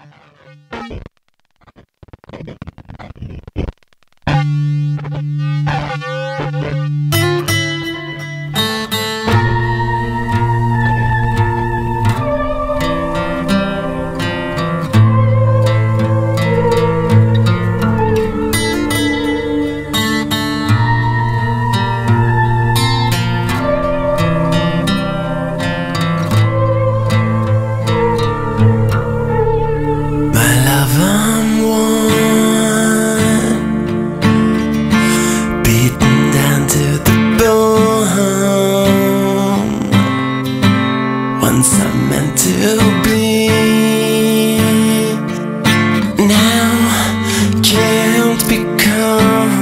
Uh-huh. once I meant to be. Now can't become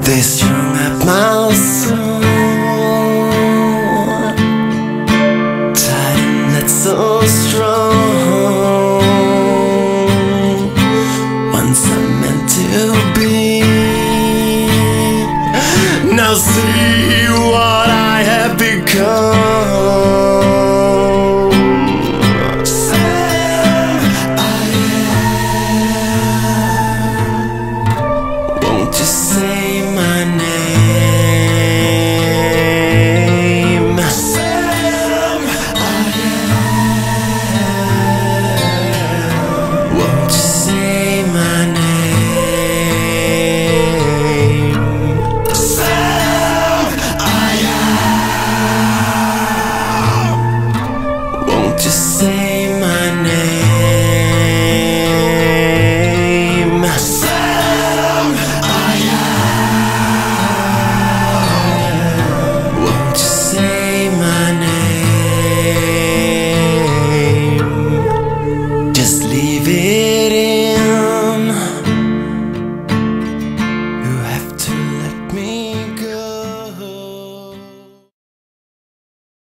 this strung At my soul. Time that's so strong. Once I'm meant to be. Now see why I have become.